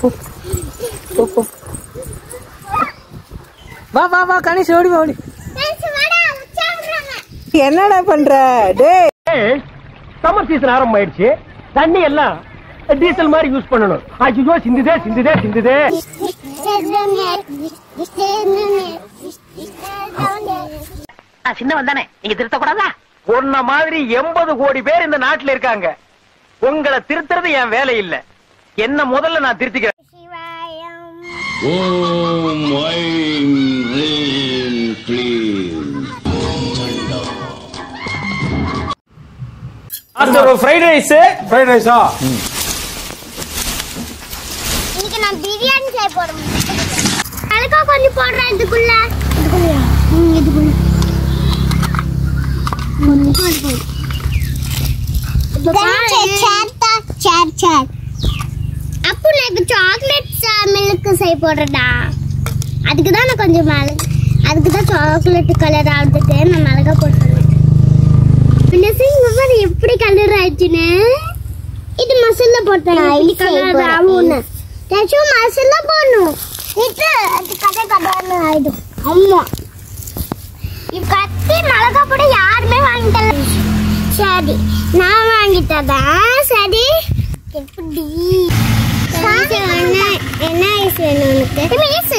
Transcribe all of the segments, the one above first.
போ போ போ. வா வா வா கணேஷ் ஓடி ஓடி. என்னடா பண்ற? டேய். சம்மர் சீசன் ஆரம்பம் ஆயிடுச்சு தண்ணி எல்லாம் டீசல் மாதிரி யூஸ் பண்ணணும். ஐயோ சிந்துதே சிந்துதே சிந்துதே. சின்னவன் தானே. நீங்க திருத்தக்கூடாதா? உன்ன மாதிரி எண்பது கோடி பேர் இந்த நாட்டுல இருக்காங்க. உங்களை திருத்துறது என் வேலை இல்ல. என்ன முதல்ல நான் திருத்திக்கிறேன்? ஓம் ஃப்ரைட் ரைஸ் ஃப்ரைட் ரைஸா இன்னைக்கு நான் பிரியாணி செய்ய போறேன். அதுக்கா கொஞ்சம் போடுறேன் இதுக்குள்ள. இதுக்குள்ளயா? ம் இதுக்குள்ள. கொஞ்சம் போடு. சேர் சேர் அப்போ இப்போ சாக்லேட் மில்க் செய்ய போடுறேன்டா. அதுக்கு தான் நான் கொஞ்சம் மிளகு அதுக்கு தான் சாக்லேட் கலர் ஆகுறதுக்கு நான் மிளகா போட்டுருவேன். பாரு எப்படி கலர் ஆயிடுச்சுன்னு? இது மசாலா போட்டேன். இது கலர் ஆகும்னு ஏதாச்சும் மசாலா போடணும். இது அது கதை கதைன்னு ஆயிடும். ஆமா. இது கத்தி மிளகா பொடி யாருமே வாங்கி தரல சரி நான் வாங்கி தரேன் சரி. எப்படி? என்ன என்ன ஐஸ் வேணும் உனக்கு ஐஸ்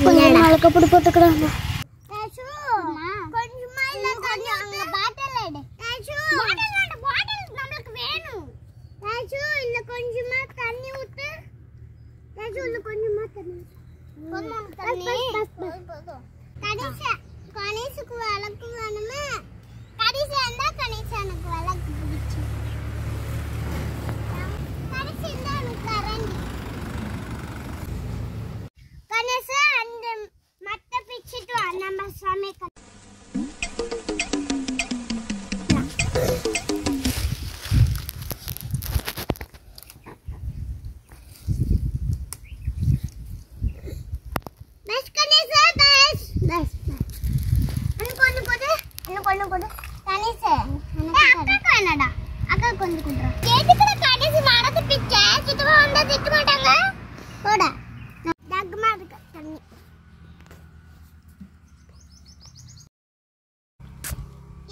கொஞ்சம் மிளகா பொடி போட்டுக்கிறாங்க கொஞ்சமா தண்ணி ஊத்து. கொஞ்சமா தண்ணி கணேசுக்கு விளக்கு வேணுமே? கணேசா இருந்தா விளக்கு பிடிச்சு கணேசா எனக்கு கரண்டி கணேசா அந்த மத்த பிச்சுட்டு வா நம்ம சமைக்க பஸ் கணேசா பஸ் பஸ் அண்ணன் கொண்டு போடு அண்ணன் கொண்டு போடு கணேசா அக்காக்கு வேணாடா அக்கா கொஞ்சம் கொடுறோம் எதுக்குற கணேசு மரத்து பிச்சை சித்துவா வந்தா திட்ட மாட்டாங்க போட தகமா இருக்கு தண்ணி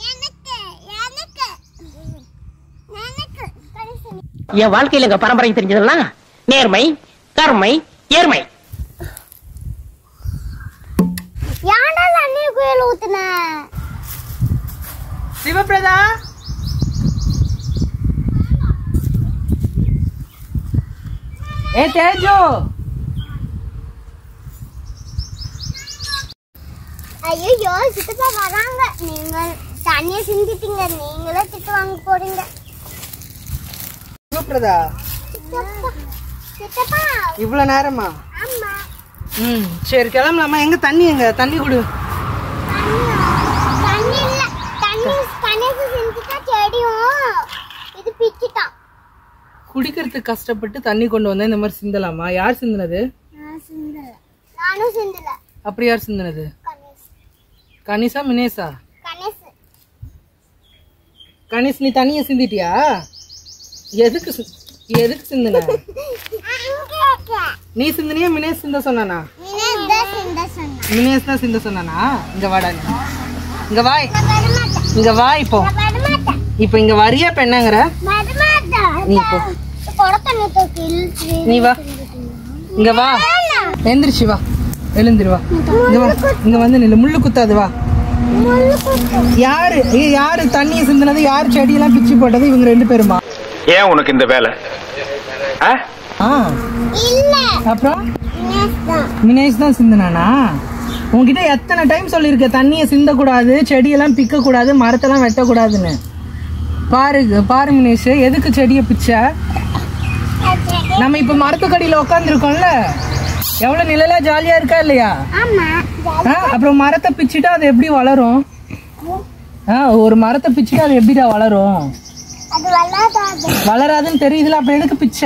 எனக்கு எனக்கு எனக்கு கணேசு என் வாழ்க்கையில எங்க பரம்பரை தெரிஞ்சதெல்லாம் நேர்மை கருமை ஏர்மை யாண்டா தண்ணி குயில் ஊத்துன? சிவபிரதா? ஏ தேஜு. ஐயோ சித்தப்பா வராங்க. நீங்க தண்ணியை சிந்திட்டீங்க. நீங்களே திட்டு வாங்க போறீங்க சிவபிரதா இவ்வளோ நேரமா? ம் சரி கிளம்பலாமா? எங்க தண்ணி எங்க? தண்ணி கொடு. குடிக்கிறதுக்கு கஷ்டப்பட்டு தண்ணி கொண்டு வந்தா இந்த மாதிரி சிந்தலாமா? யார் சிந்தினது? அப்படி யார் சிந்தினது? கணேசு மினேஷா? மினேசா கணேஷ் நீ தண்ணிய சிந்திட்டியா? எதுக்கு எதுக்கு சிந்தின? நீ சிந்தினியா? மினேஷ் சிந்த சொன்னானா? மினேஷ் தான் சிந்த சொன்னானா. இங்க வாடா. இங்க வரமாட்டேன். இங்க வா இப்போ இப்போ இங்க வரியா இப்ப என்னங்கிற நீ போ. கொடை தண்ணி தூக்கி இழுத்து நீ வா. இங்க வா. எந்திரிச்சு வா. எழுந்திரு வா. இங்க வா. இங்க வந்து நில்லு. முள்ளு குத்தாது வா. யாரு? யாரு? தண்ணியை சிந்தினது யாரு? செடியெல்லாம் பிச்சு போட்டது இவங்க ரெண்டு பேருமா? ஏன் உனக்கு இந்த வேலை? ஆ? ஆ. இல்ல. அப்புறம்? மினேஷ் தான். சிந்தினானா? உன்கிட்ட எத்தனை டைம் சொல்லியிருக்க? தண்ணியை சிந்தக்கூடாது செடியெல்லாம் பிக்க கூடாது மரத்தெல்லாம் வெட்டக்கூடாதுன்னு. பாரு பாரு மினேஷ் எதுக்கு செடியை பிச்ச? நம்ம இப்ப மரத்துக்கடியில உட்காந்துருக்கோம்ல எவ்வளவு நிழலா ஜாலியா இருக்கா இல்லையா? ஆமா ஆ, அப்புறம் மரத்தை பிச்சுட்டா அது எப்படி வளரும்? ஆ, ஒரு மரத்தை பிச்சுட்டா அது எப்படிடா வளரும்? வளராதுன்னு தெரியுதுல அப்ப எதுக்கு பிச்ச?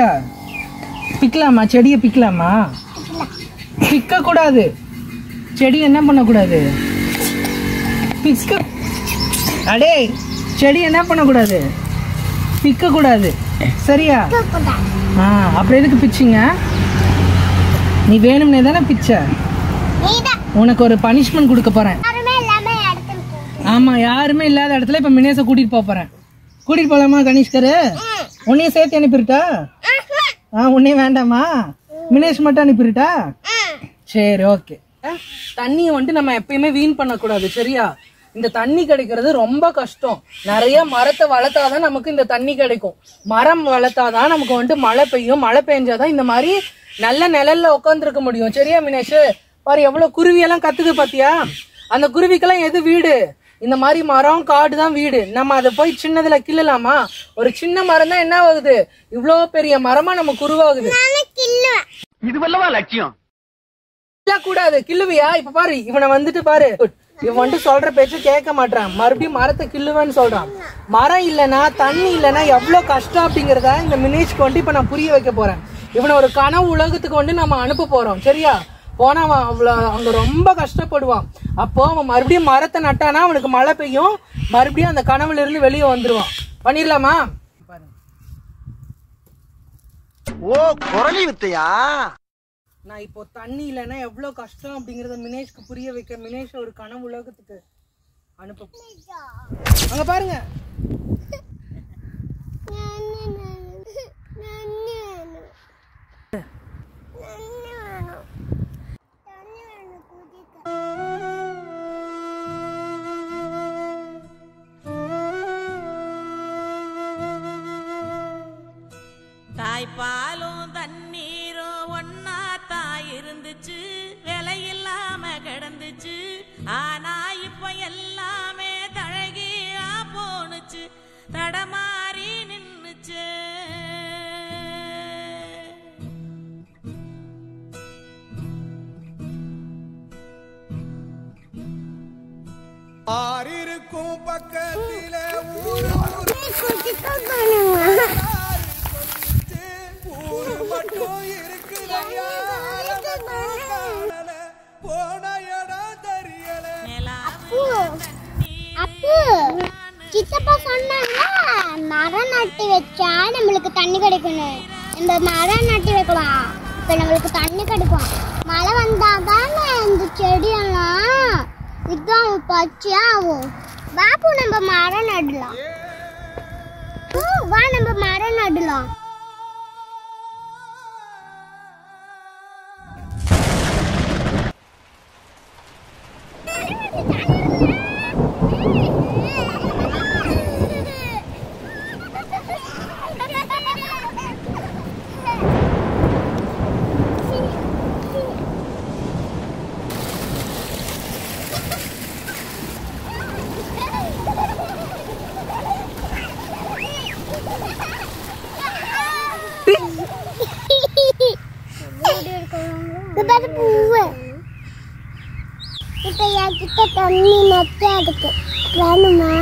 பிக்கலாமா? செடியை பிக்கலாமா? பிக்க கூடாது செடி என்ன பண்ணக்கூடாது? பிக்க அடே செடி என்ன பண்ணக்கூடாது? பிக்க கூடாது சரியா ஆ அப்புறம் எதுக்கு பிச்சிங்க? நீ வேணும்னே தானே பிச்ச? உனக்கு ஒரு பனிஷ்மெண்ட் கொடுக்க போறேன். ஆமா யாருமே இல்லாத இடத்துல இப்ப மினேஷ கூட்டிட்டு போறேன். கூட்டிட்டு போலாமா கணேஷ்கரு? உன்னையும் சேர்த்து அனுப்பிருட்டா? ஆ உன்னையும் வேண்டாமா? மினேஷ் மட்டும் அனுப்பிருட்டா? சரி ஓகே. தண்ணியை வந்துட்டு நம்ம எப்பயுமே வீண் பண்ணக்கூடாது சரியா? இந்த தண்ணி கிடைக்கிறது ரொம்ப கஷ்டம். நிறைய மரத்தை வளர்த்தாதான் நமக்கு இந்த தண்ணி கிடைக்கும். மரம் வளர்த்தாதான் நமக்கு வந்துட்டு மழை பெய்யும். மழை பெஞ்சாதான் இந்த மாதிரி நல்ல நிழல்ல உட்காந்துருக்க முடியும். சரியா மினேஷ்? பாரு எவ்வளவு குருவியெல்லாம் கத்துது பாத்தியா? அந்த குருவிக்கெல்லாம் எது வீடு? இந்த மாதிரி மரம் காடு தான் வீடு. நம்ம அதை போய் சின்னதுல கிள்ளலாமா? ஒரு சின்ன மரம் தான் என்ன ஆகுது? இவ்வளோ பெரிய மரமா நமக்கு உருவாகுது இதுவல்லவா லட்சியம்? கூடாது கிள்ளுவியா? இப்ப பாரு இவனை வந்துட்டு பாரு. இவன் வந்துட்டு சொல்ற பேச்சு கேட்க மாட்டான் மறுபடியும் மரத்தை கிள்ளுவேன்னு சொல்றான். மரம் இல்லனா தண்ணி இல்லனா எவ்வளவு கஷ்டம் அப்படிங்கறத இந்த மினேஷ்க்கு வந்துட்டு இப்ப நான் புரிய வைக்க போறேன். இவனை ஒரு கனவு உலகத்துக்கு வந்து நம்ம அனுப்ப போறோம். சரியா? போனா அவன் அவ்வளவு அங்க ரொம்ப கஷ்டப்படுவான். அப்போ அவன் மறுபடியும் மரத்தை நட்டானா அவனுக்கு மழை பெய்யும். மறுபடியும் அந்த கனவுல இருந்து வெளியே வந்துருவான். பண்ணிடலாமா? ஓ குரலி வித்தையா? நான் இப்போ தண்ணி இல்லைன்னா எவ்வளவு கஷ்டம் அப்படிங்கறத மினேஷ்க்கு புரிய வைக்க மினேஷ் ஒரு கனவு உலகத்துக்கு அனுப்ப அங்க பாருங்க. ஆனா இப்ப எல்லாமே தழகியா போனுச்சு தடமாறி நின்னுச்சு. ஆறிருக்கும் பக்கத்தில ஊரு. ஊரு மட்டும் இருக்குதையா? போன சொன்னாங்கன்னா மரம் நட்டு வச்சா நம்மளுக்கு தண்ணி கிடைக்கணும் நம்ம மரம் நட்டு வைக்கலாம் இப்போ நம்மளுக்கு தண்ணி கிடைக்கும் மழை வந்தாதானே இந்த செடியெல்லாம் இதான் பச்சையாகும் பாப்பு நம்ம மரம் நடலாம் வா நம்ம மரம் நடலாம் இது பூவு இப்ப என்கிட்ட தண்ணி நச்சா இருக்கு வேணுமா